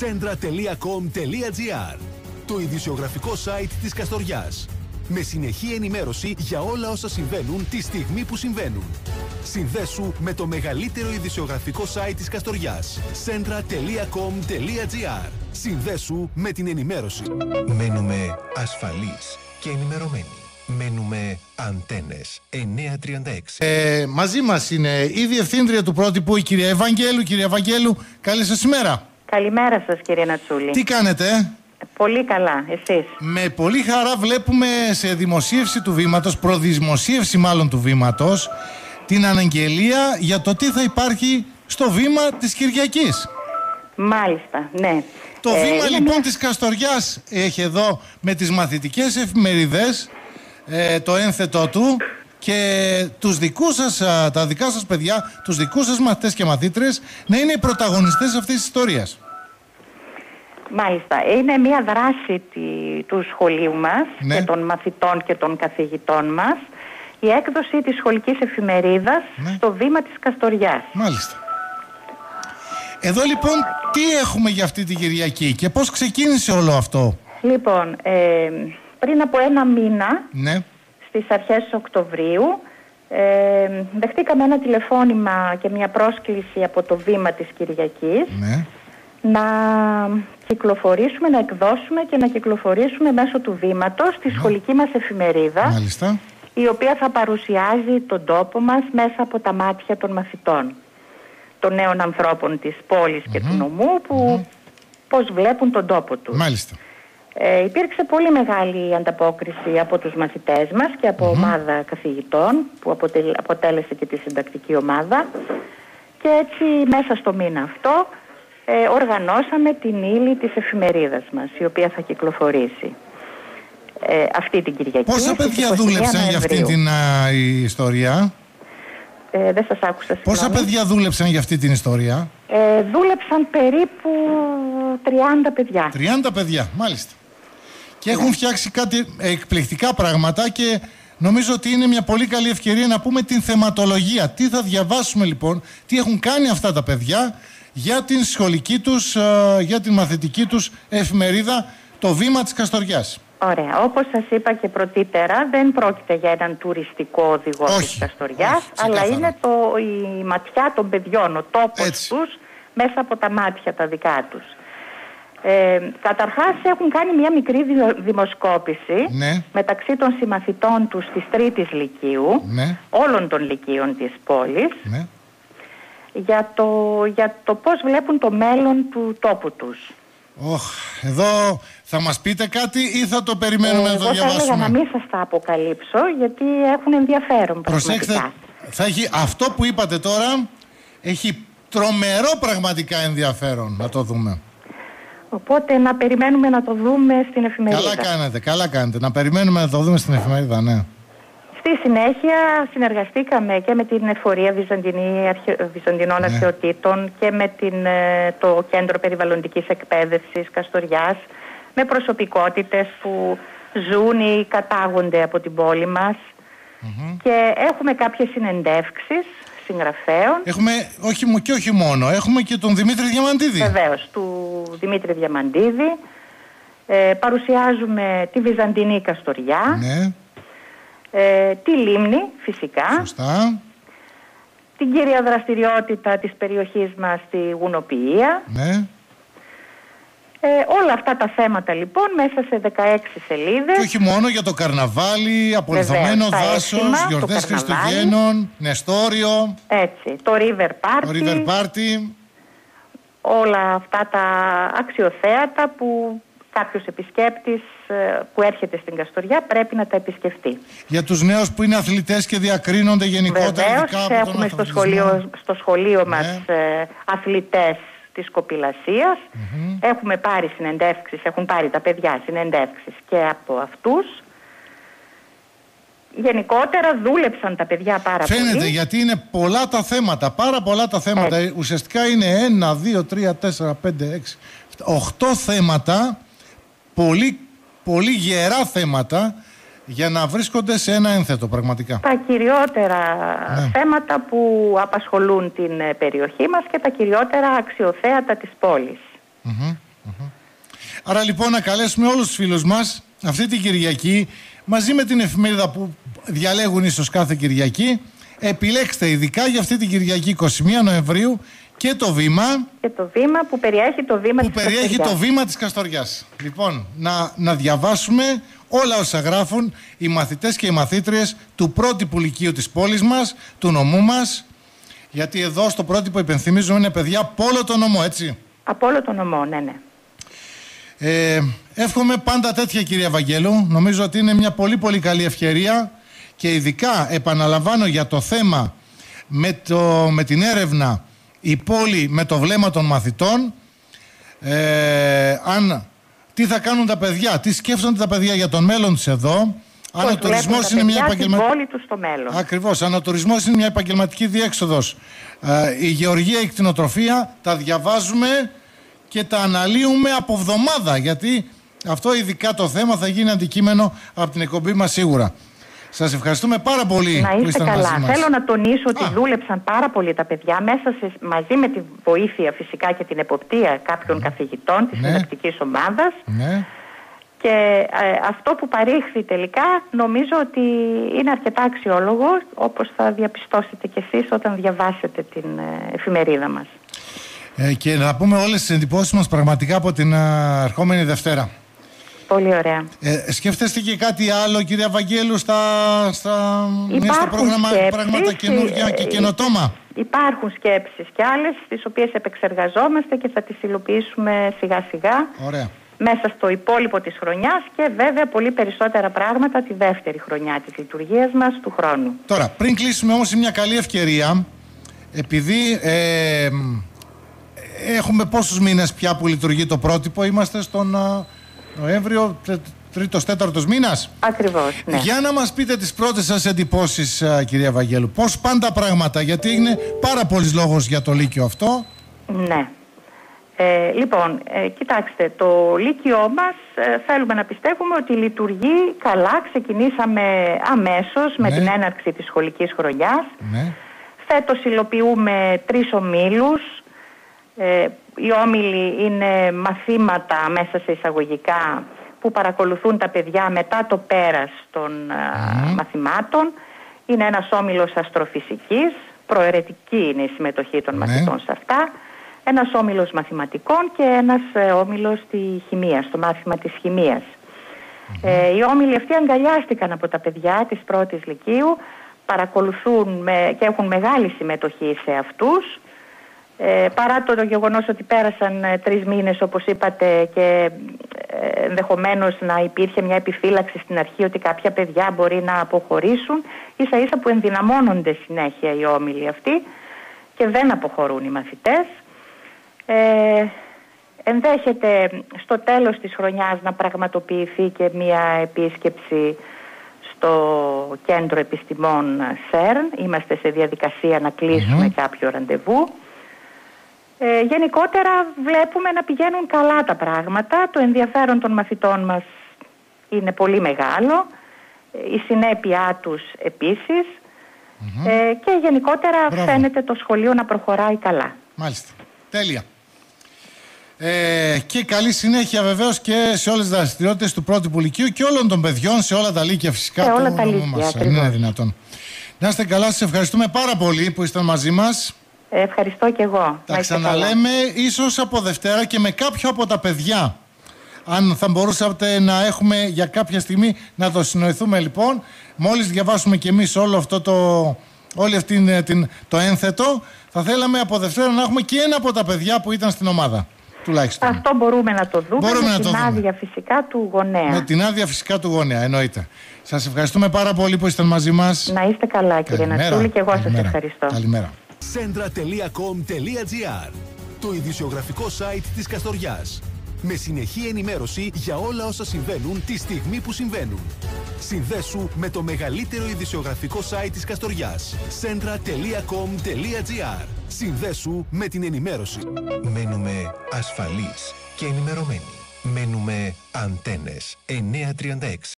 Centra.com.gr Το ειδησιογραφικό site της Καστοριάς. Με συνεχή ενημέρωση για όλα όσα συμβαίνουν τη στιγμή που συμβαίνουν. Συνδέσου με το μεγαλύτερο ειδησιογραφικό site της Καστοριάς. Centra.com.gr Συνδέσου με την ενημέρωση. Μένουμε ασφαλείς και ενημερωμένοι. Μένουμε αντένες 936. Ε, μαζί μας είναι η διευθύντρια του πρότυπου, η κυρία Ευαγγέλου. Κυρία Ευαγγέλου, καλή σας ημέρα. Καλημέρα σας κύριε Νατσούλη. Τι κάνετε, ε; Πολύ καλά, εσείς. Με πολύ χαρά βλέπουμε σε δημοσίευση του βήματος, προδημοσίευση μάλλον του βήματος, την αναγγελία για το τι θα υπάρχει στο βήμα της Κυριακής. Μάλιστα, ναι. Το Ε, βήμα είναι λοιπόν μια- της Καστοριάς έχει εδώ με τις μαθητικές εφημερίδες ε, το ένθετό του και τους δικούς σας, α, τα δικά σας παιδιά, τους δικούς σας μαθητές και μαθήτρες να είναι οι πρωταγωνιστές αυτής της ιστορίας. Μάλιστα, είναι μια δράση τη- του σχολείου μας Ναι. και των μαθητών και των καθηγητών μας η έκδοση της σχολικής εφημερίδας Ναι. στο βήμα της Καστοριάς. Μάλιστα. Εδώ λοιπόν τι έχουμε για αυτή την Κυριακή και πώς ξεκίνησε όλο αυτό; Λοιπόν, ε, πριν από ένα μήνα, Ναι, στις αρχές Οκτωβρίου, ε, δεχτήκαμε ένα τηλεφώνημα και μια πρόσκληση από το βήμα της Κυριακής ναι. να κυκλοφορήσουμε, να εκδώσουμε και να κυκλοφορήσουμε μέσω του βήματος τη σχολική μας εφημερίδα Μάλιστα. η οποία θα παρουσιάζει τον τόπο μας μέσα από τα μάτια των μαθητών των νέων ανθρώπων της πόλης και του νομού που πώς βλέπουν τον τόπο τους. Μάλιστα. Ε, υπήρξε πολύ μεγάλη ανταπόκριση από τους μαθητές μας και από ομάδα καθηγητών που αποτελ- αποτέλεσε και τη συντακτική ομάδα και έτσι μέσα στο μήνα αυτό ε, οργανώσαμε την ύλη της εφημερίδας μας η οποία θα κυκλοφορήσει ε, αυτή την Κυριακή. Πόσα στις παιδιά 21 δούλεψαν για αυτή Νοεμβρίου. την α, η ιστορία; Ε, δεν σας άκουσα Πόσα συγγνώμη. παιδιά δούλεψαν για αυτή την ιστορία; Ε, δούλεψαν περίπου 30 παιδιά. 30 παιδιά, μάλιστα. Και έχουν φτιάξει κάτι εκπληκτικά πράγματα και νομίζω ότι είναι μια πολύ καλή ευκαιρία να πούμε την θεματολογία. Τι θα διαβάσουμε λοιπόν, τι έχουν κάνει αυτά τα παιδιά για την σχολική τους, ε, για την μαθητική τους εφημερίδα το βήμα της Καστοριάς. Ωραία. Όπως σας είπα και πρωτήτερα, δεν πρόκειται για έναν τουριστικό οδηγό Όχι, της Καστοριάς, όχι, αλλά ξεκάθαρα. είναι το, η ματιά των παιδιών, ο τόπος Έτσι. τους μέσα από τα μάτια τα δικά τους. Ε, καταρχάς έχουν κάνει μια μικρή δι- δημοσκόπηση Ναι. μεταξύ των συμμαθητών τους της τρίτης λυκείου, Ναι. όλων των λυκείων της πόλης, Ναι. για το, για το πώς βλέπουν το μέλλον του τόπου τους. Οχ, εδώ θα μας πείτε κάτι ή θα το περιμένουμε Ε, να το εγώ θα έλεγα διαβάσουμε; να μην σας τα αποκαλύψω γιατί έχουν ενδιαφέρον Προσέξτε, πραγματικά. θα έχει, αυτό που είπατε τώρα έχει τρομερό πραγματικά ενδιαφέρον να το δούμε. Οπότε να περιμένουμε να το δούμε στην εφημερίδα. Καλά κάνετε, καλά κάνετε. Να περιμένουμε να το δούμε στην εφημερίδα, ναι. Στη συνέχεια συνεργαστήκαμε και με την Εφορία Βυζαντινή, Αρχαι- Βυζαντινών Ναι. Αρχαιοτήτων και με την, ε, το Κέντρο Περιβαλλοντικής Εκπαίδευσης Καστοριάς με προσωπικότητες που ζουν ή κατάγονται από την πόλη μας και έχουμε κάποιες συνεντεύξεις συγγραφέων Έχουμε, όχι, μο- και όχι μόνο, έχουμε και τον Δημήτρη Διαμαντίδη. Βεβαίως, του Δημήτρη Διαμαντίδη. Ε, παρουσιάζουμε τη Βυζαντινή Καστοριά, Ναι, ε, τη Λίμνη φυσικά, σωστά. την κύρια δραστηριότητα της περιοχής μας, τη γουνοποιία. Ναι. Ε, όλα αυτά τα θέματα λοιπόν μέσα σε 16 σελίδες. Και όχι μόνο για το καρναβάλι, απολυθωμένο Βεβαίως, τα δάσος, έθιμα, το γιορτές καρναβάλι. Χριστουγέννων, Νεστόριο, Έτσι, το River Party, το River Party. όλα αυτά τα αξιοθέατα που κάποιος επισκέπτης ε, που έρχεται στην Καστοριά πρέπει να τα επισκεφτεί. Για τους νέους που είναι αθλητές και διακρίνονται γενικότερα Βεβαίως, ειδικά από τον έχουμε στο αθλητισμό. σχολείο, στο σχολείο Ναι. μας ε, αθλητές της κοπηλασιας Έχουμε πάρει συνεντεύξεις, έχουν πάρει τα παιδιά συνεντεύξεις και από αυτούς. Γενικότερα δούλεψαν τα παιδιά πάρα Φαίνεται πολύ. γιατί είναι πολλά τα θέματα, πάρα πολλά τα θέματα. Έτσι. Ουσιαστικά είναι ένα, δύο, τρία, τέσσερα, πέντε, έξι, οχτώ θέματα, πολύ, πολύ γερά θέματα για να βρίσκονται σε ένα ένθετο πραγματικά. Τα κυριότερα Ναι. θέματα που απασχολούν την ε, περιοχή μας και τα κυριότερα αξιοθέατα της πόλης. Μμμ. Άρα λοιπόν να καλέσουμε όλους τους φίλους μας αυτή την Κυριακή μαζί με την εφημερίδα που διαλέγουν ίσως κάθε Κυριακή επιλέξτε ειδικά για αυτή την Κυριακή 21 Νοεμβρίου και το βήμα Και το βήμα που περιέχει το βήμα που της περιέχει το Καστοριάς. βήμα της Καστοριάς. Λοιπόν, να, να διαβάσουμε όλα όσα γράφουν οι μαθητές και οι μαθήτριες του πρότυπου λυκείου της πόλης μας, του νομού μας, γιατί εδώ στο πρότυπο υπενθυμίζουμε είναι παιδιά από όλο το νομό, έτσι. Από όλο το νομό, ναι, ναι. Ε, εύχομαι πάντα τέτοια κυρία Βαγγέλου. Νομίζω ότι είναι μια πολύ πολύ καλή ευκαιρία και ειδικά επαναλαμβάνω για το θέμα με, το, με την έρευνα η πόλη με το βλέμμα των μαθητών ε, αν, τι θα κάνουν τα παιδιά, τι σκέφτονται τα παιδιά για τον μέλλον τους εδώ αν Πώς ο τουρισμός βλέπουν τα είναι μια παιδιά την επαγγελματική πόλη τους στο μέλλον. Ακριβώς, αν ο τουρισμός είναι μια επαγγελματική διέξοδος ε, η γεωργία, η κτηνοτροφία τα διαβάζουμε και τα αναλύουμε από εβδομάδα γιατί αυτό ειδικά το θέμα θα γίνει αντικείμενο από την εκπομπή μας σίγουρα. Σας ευχαριστούμε πάρα πολύ Να που είστε ήσταν καλά. μαζί μας. Θέλω να τονίσω ότι Α. δούλεψαν πάρα πολύ τα παιδιά μέσα σε, μαζί με τη βοήθεια φυσικά και την εποπτεία κάποιων καθηγητών της Ναι. συντακτικής ομάδας Ναι. και ε, αυτό που παρήχθη τελικά νομίζω ότι είναι αρκετά αξιόλογο όπως θα διαπιστώσετε κι εσείς όταν διαβάσετε την ε, εφημερίδα μας. Ε, και να πούμε όλες τις εντυπώσεις μας πραγματικά από την α, ερχόμενη Δευτέρα. Πολύ ωραία. Ε, σκέφτεστε και κάτι άλλο κυρία Βαγγέλου στα, στα, είναι στο Υπάρχουν πρόγραμμα σκέψεις, πράγματα καινούργια ε, και ε, καινοτόμα; Υπάρχουν σκέψεις και άλλες τις οποίες επεξεργαζόμαστε και θα τις υλοποιήσουμε σιγά σιγά Ωραία. μέσα στο υπόλοιπο της χρονιάς και βέβαια πολύ περισσότερα πράγματα τη δεύτερη χρονιά της λειτουργίας μας του χρόνου. Τώρα, πριν κλείσουμε όμως είναι μια καλή ευκαιρία, επειδή ε, μ, έχουμε πόσους μήνες πια που λειτουργεί το πρότυπο, είμαστε στον α, Νοέμβριο, τε- τρίτος, τέταρτος μήνας. Ακριβώς, ναι. Για να μας πείτε τις πρώτες σας εντυπώσεις, α, κυρία Βαγγέλου. Πώς πάνε τα πράγματα, γιατί είναι πάρα πολλής λόγος για το Λύκειο αυτό. Ναι. Ε, λοιπόν, ε, κοιτάξτε, το Λύκειό μας ε, θέλουμε να πιστεύουμε ότι λειτουργεί καλά. Ξεκινήσαμε αμέσως με Ναι. την έναρξη της σχολικής χρονιάς. Ναι. Φέτος υλοποιούμε τρεις ομίλους. Ε, οι όμιλοι είναι μαθήματα μέσα σε εισαγωγικά που παρακολουθούν τα παιδιά μετά το πέρας των α, μαθημάτων. Είναι ένας όμιλος αστροφυσικής, προαιρετική είναι η συμμετοχή των Ναι. μαθητών σε αυτά. Ένας όμιλος μαθηματικών και ένας ε, όμιλος στη χημεία, στο μάθημα της χημειας Ε, οι όμιλοι αυτοί αγκαλιάστηκαν από τα παιδιά της πρώτης λυκείου, παρακολουθούν με, και έχουν μεγάλη συμμετοχή σε αυτούς. Ε, παρά το γεγονός ότι πέρασαν ε, τρεις μήνες όπως είπατε και ε, ενδεχομένως να υπήρχε μια επιφύλαξη στην αρχή ότι κάποια παιδιά μπορεί να αποχωρήσουν ίσα ίσα που ενδυναμώνονται συνέχεια οι όμιλοι αυτοί και δεν αποχωρούν οι μαθητές. Ε, ενδέχεται στο τέλος της χρονιάς να πραγματοποιηθεί και μια επίσκεψη στο κέντρο επιστημών ΣΕΡΝ. Είμαστε σε διαδικασία να κλεισουμε κάποιο ραντεβού. Ε, γενικότερα βλέπουμε να πηγαίνουν καλά τα πράγματα. Το ενδιαφέρον των μαθητών μας είναι πολύ μεγάλο. Ε, Η συνέπειά τους επισης Ε, και γενικότερα Μπράβο. φαίνεται το σχολείο να προχωράει καλά. Μάλιστα. Τέλεια. Ε, και καλή συνέχεια βεβαίως και σε όλες τις δραστηριότητες του πρότυπου Λυκείου και όλων των παιδιών, σε όλα τα λύκεια φυσικά. Σε του όλα τα νομού λύκεια, μας. ακριβώς. Είναι δυνατόν. Να είστε καλά, σας ευχαριστούμε πάρα πολύ που ήσταν μαζί μας. Ε, ευχαριστώ και εγώ. Τα Να είστε καλά. ξαναλέμε ίσως από Δευτέρα και με κάποιο από τα παιδιά. Αν θα μπορούσατε να έχουμε για κάποια στιγμή να το συνοηθούμε λοιπόν, μόλις διαβάσουμε κι εμείς όλο αυτό το, όλη αυτή την, την- το ένθετο, θα θέλαμε από Δευτέρα να έχουμε και ένα από τα παιδιά που ήταν στην ομάδα. Τουλάχιστον. Αυτό μπορούμε να το δούμε Μπορούμε με να την το δούμε. άδεια φυσικά του γονέα. Με την άδεια φυσικά του γόνια, εννοείται. Σας ευχαριστούμε πάρα πολύ που ήσταν μαζί μας. Να είστε καλά κύριε Νατσούλη και εγώ σας Καλημέρα. ευχαριστώ. Καλημέρα. Centra.com.gr Το ειδησιογραφικό site της Καστοριάς. Με συνεχή ενημέρωση για όλα όσα συμβαίνουν τη στιγμή που συμβαίνουν. Συνδέσου με το μεγαλύτερο ειδησιογραφικό site της Καστοριάς. Centra.com.gr Συνδέσου με την ενημέρωση. Μένουμε ασφαλείς και ενημερωμένοι. Μένουμε αντένες 936.